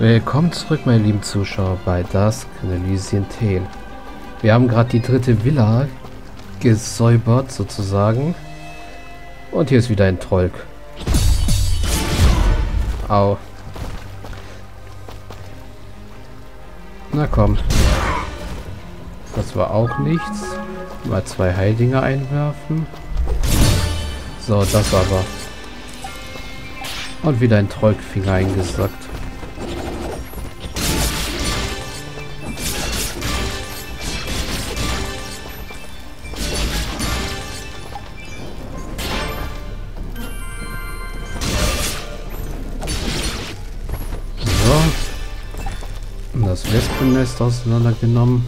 Willkommen zurück, meine lieben Zuschauer, bei Dusk Elysian Tale. Wir haben gerade die dritte Villa gesäubert, sozusagen. Und hier ist wieder ein Trolk. Au. Na komm. Das war auch nichts. Mal zwei Heildinger einwerfen. So, das aber. Und wieder ein Trollfinger eingesackt. Wespennest auseinandergenommen.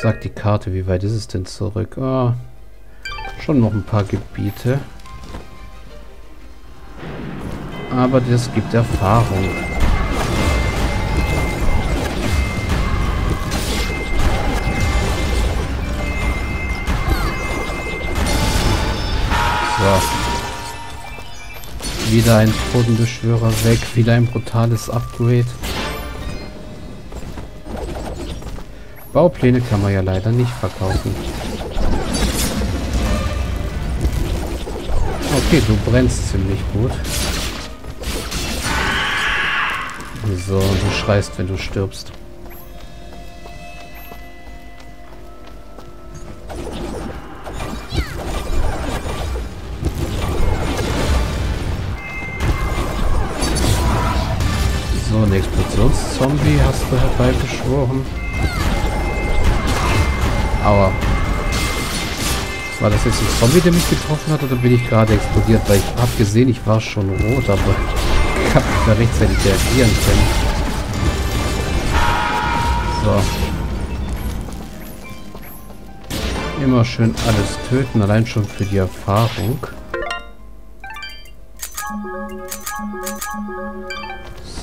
Sagt die Karte? Wie weit ist es denn zurück? Ah, schon noch ein paar Gebiete. Aber das gibt Erfahrung. So. Wieder ein Totenbeschwörer weg. Wieder ein brutales Upgrade. Baupläne kann man ja leider nicht verkaufen. Okay, du brennst ziemlich gut. So, du schreist, wenn du stirbst. So, ein Explosionszombie hast du herbeibeschworen. Aua. War das jetzt ein Zombie, der mich getroffen hat, oder bin ich gerade explodiert? Weil ich habe gesehen, ich war schon rot, aber ich habe nicht mehr rechtzeitig reagieren können. So. Immer schön alles töten, allein schon für die Erfahrung.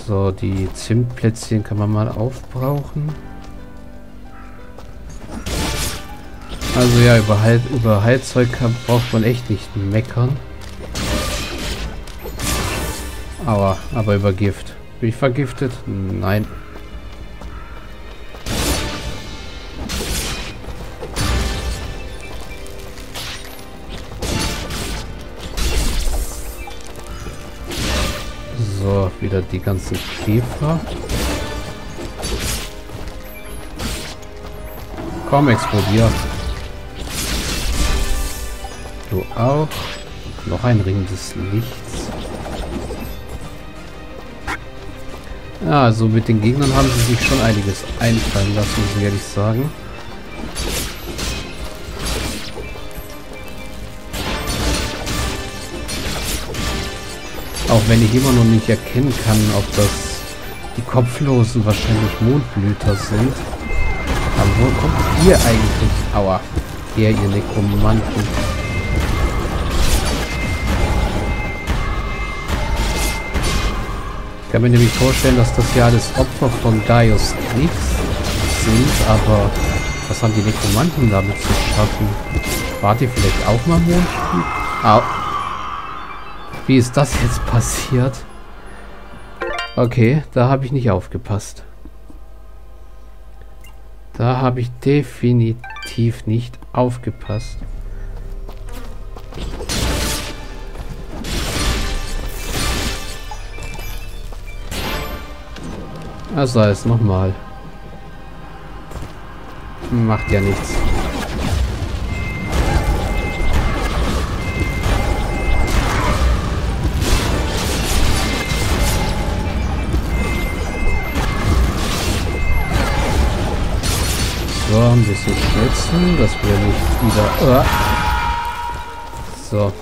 So, die Zimtplätzchen kann man mal aufbrauchen. Also ja, über, Heil über Heilzeug kann, braucht man echt nicht meckern. Aber, aber über Gift. Bin ich vergiftet? Nein. So, wieder die ganzen Käfer. Komm, explodiert. Du auch. Noch ein Ring des Lichts. Ja, also mit den Gegnern haben sie sich schon einiges einfallen lassen, muss ich ehrlich sagen. Auch wenn ich immer noch nicht erkennen kann, ob das die Kopflosen wahrscheinlich Mondblüter sind. Aber wo kommt ihr eigentlich? Aua. Her, ihr Nekromanten. Kann mir nämlich vorstellen, dass das ja alles Opfer von Gaius Kriegs sind, aber was haben die Nekromanten damit zu schaffen? Wart ihr vielleicht auch mal Mondspiel? Au. Wie ist das jetzt passiert? Okay, da habe ich nicht aufgepasst. Da habe ich definitiv nicht aufgepasst. Also ist nochmal. Macht ja nichts. So, ein bisschen schnitzen, dass wir nicht wieder... Uh, so.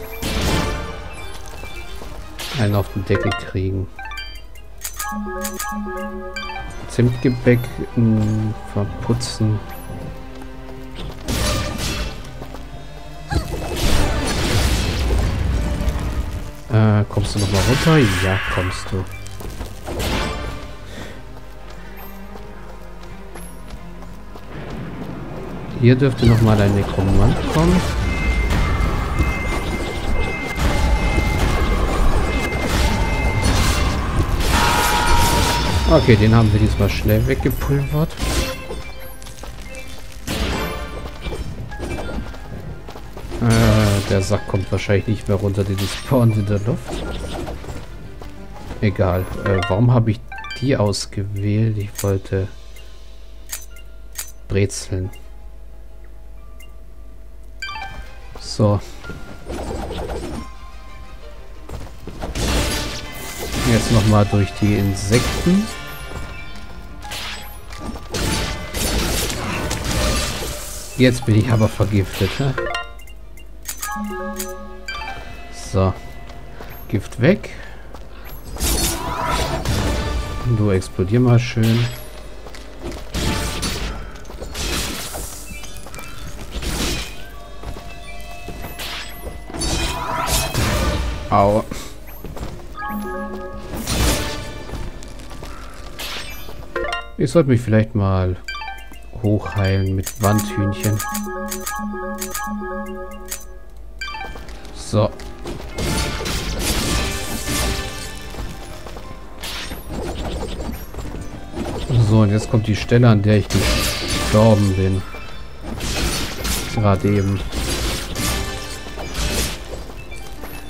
Einen auf den Deckel kriegen. Zimtgebäck hm, verputzen. Äh, kommst du noch mal runter? Ja, kommst du. Hier dürfte noch mal ein Nekromant kommen. Okay, den haben wir diesmal schnell weggepulvert. Äh, der Sack kommt wahrscheinlich nicht mehr runter, den spawnt in der Luft. Egal. Äh, warum habe ich die ausgewählt? Ich wollte Brezeln. So. Jetzt nochmal durch die Insekten. Jetzt bin ich aber vergiftet. Hä? So. Gift weg. Du explodier mal schön. Au. Ich sollte mich vielleicht mal hochheilen mit Wandhühnchen. So. So, und jetzt kommt die Stelle, an der ich gestorben bin. Gerade eben.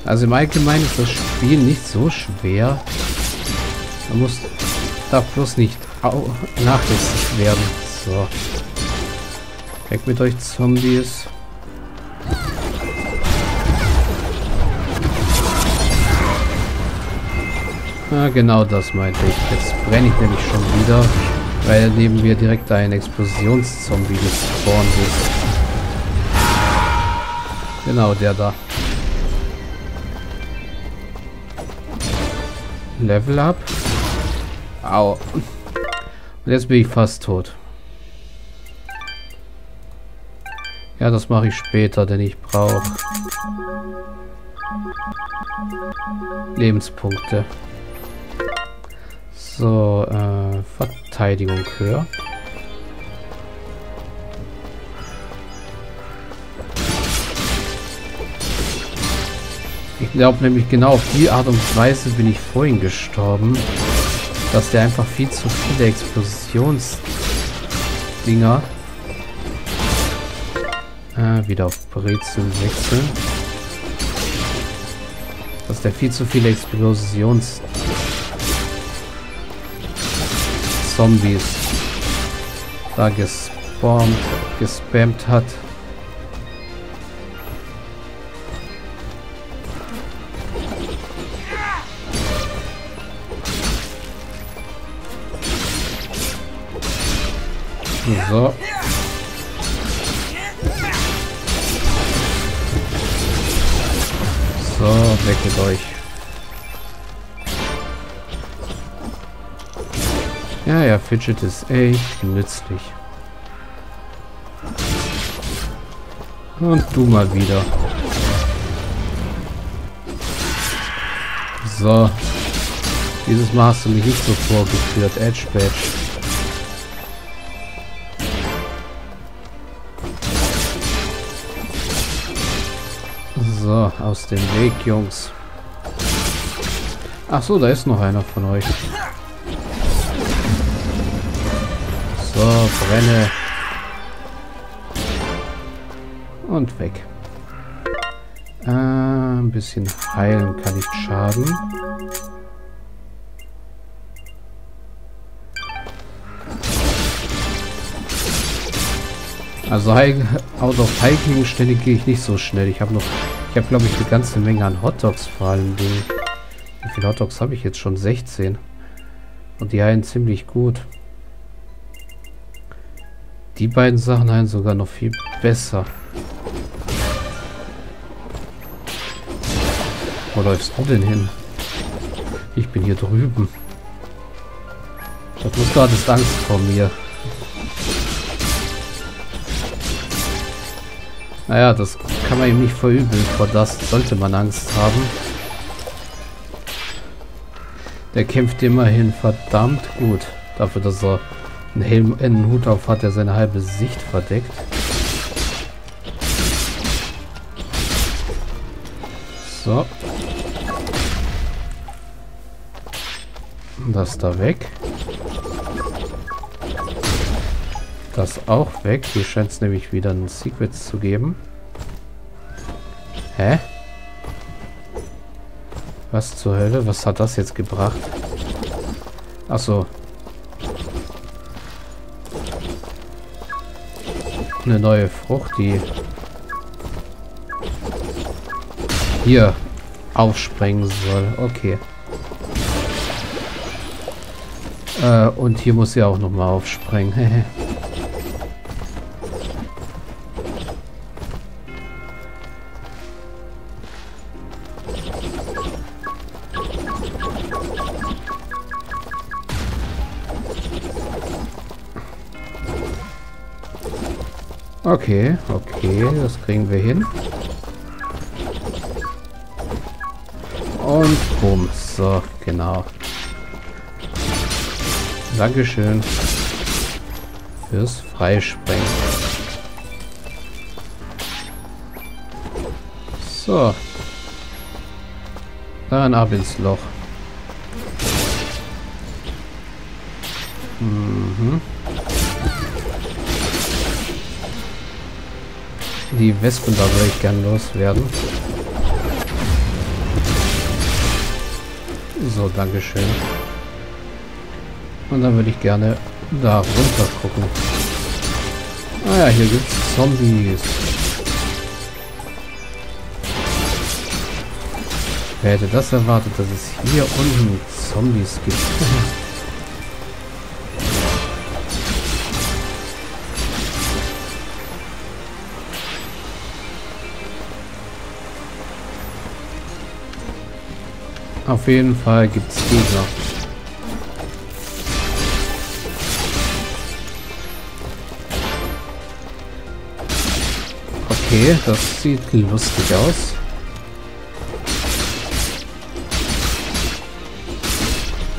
Also im Allgemeinen ist das Spiel nicht so schwer. Man muss da bloß nicht nachlässig werden. So. Weg mit euch Zombies. Ja, genau das meinte ich. Jetzt brenne ich nämlich schon wieder, weil neben mir direkt ein Explosionszombie gespawnt ist. Genau, der da. Level up. Au. Jetzt bin ich fast tot. Ja, das mache ich später, denn ich brauche Lebenspunkte. So, äh, Verteidigung höher. Ich glaube nämlich genau auf die Art und Weise bin ich vorhin gestorben, dass der einfach viel zu viele Explosionsdinger äh, wieder auf Brezeln wechseln. Dass der viel zu viele Explosions Zombies da gespawnt, gespammt hat. So. So, weg mit euch. Ja, ja, Fidget ist echt nützlich. Und du mal wieder. So. Dieses Mal hast du mich nicht so vorgeführt, Edge Badge. So, aus dem Weg, Jungs. Ach so, da ist noch einer von euch. So, brenne. Und weg. Äh, ein bisschen heilen kann nicht schaden. Also out of Heilgegenstände gehe ich nicht so schnell. Ich habe noch, ich habe glaube ich eine ganze Menge an Hotdogs vor allem. Wie viele Hotdogs habe ich jetzt schon? 16. Und die heilen ziemlich gut. Die beiden Sachen heilen sogar noch viel besser. Wo läufst du denn hin? Ich bin hier drüben. Das muss gerade Angst vor mir. Naja, das kann man ihm nicht verübeln. Vor das sollte man Angst haben. Der kämpft immerhin verdammt gut. Dafür, dass er einen Helm, einen Hut auf hat, der seine halbe Sicht verdeckt. So. Das da weg. Das auch weg. Hier scheint es nämlich wieder ein Secrets zu geben. Hä? Was zur Hölle? Was hat das jetzt gebracht? Achso. Eine neue Frucht, die hier aufsprengen soll. Okay. Äh, und hier muss sie auch nochmal aufsprengen. Okay, okay, das kriegen wir hin. Und bumm. So, genau. Dankeschön fürs Freisprengen. So. Dann ab ins Loch. Mhm. Die Wespen da würde ich gern loswerden. So, Dankeschön. Und dann würde ich gerne da runter gucken. Ah ja, hier gibt es Zombies. Wer hätte das erwartet, dass es hier unten Zombies gibt? Auf jeden Fall gibt es Gegner. Okay, das sieht lustig aus.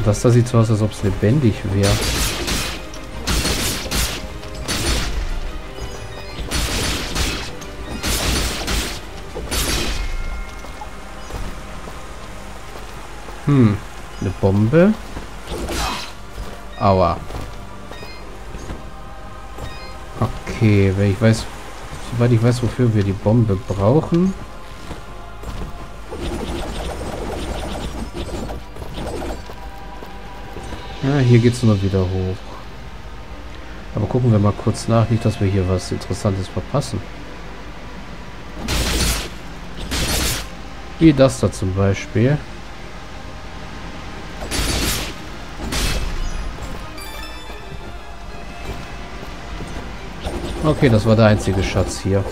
Das da sieht so aus, als ob es lebendig wäre. Hm, eine Bombe. Aua. Okay, wenn ich weiß, soweit ich weiß, wofür wir die Bombe brauchen. Ja, hier geht es nur wieder hoch. Aber gucken wir mal kurz nach, nicht, dass wir hier was Interessantes verpassen. Wie das da zum Beispiel. Okay, das war der einzige Schatz hier.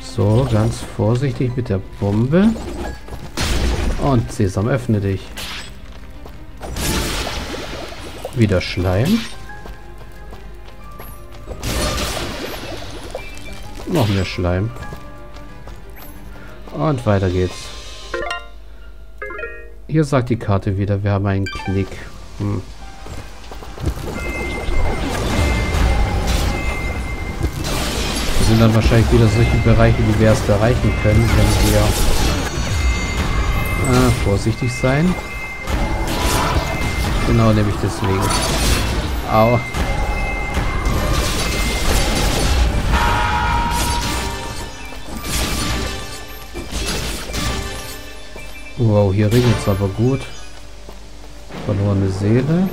So, ganz vorsichtig mit der Bombe. Und Sesam, öffne dich. Wieder Schleim. Noch mehr Schleim. Und weiter geht's. Hier sagt die Karte wieder, wir haben einen Knick. Hm. Das sind dann wahrscheinlich wieder solche Bereiche, die wir erst erreichen können, wenn wir äh, vorsichtig sein. Genau, nämlich deswegen. Au. Wow, hier regnet es aber gut. Verlorene Seele.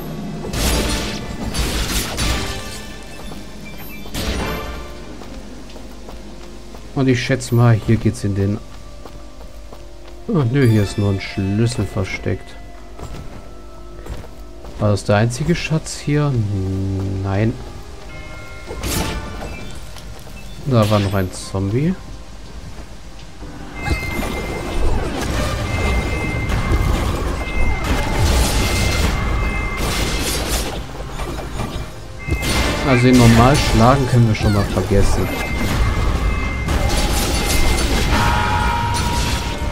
Und ich schätze mal, hier geht es in den... Oh, nö, hier ist nur ein Schlüssel versteckt. War das der einzige Schatz hier? Nein. Da war noch ein Zombie. Also ihn normal schlagen können wir schon mal vergessen.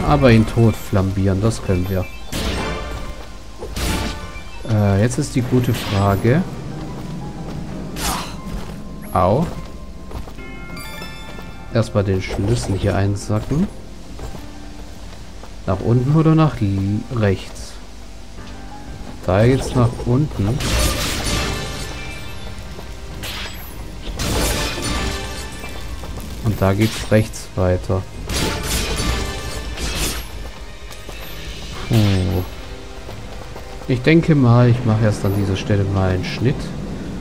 Aber ihn tot flambieren, das können wir. Äh, jetzt ist die gute Frage. Au. Erstmal den Schlüssel hier einsacken. Nach unten oder nach rechts? Da geht's nach unten. Und da geht's rechts weiter. Ich denke mal, ich mache erst an dieser Stelle mal einen Schnitt.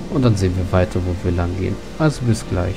Und dann sehen wir weiter, wo wir lang gehen. Also bis gleich.